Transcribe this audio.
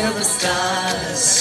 around the stars.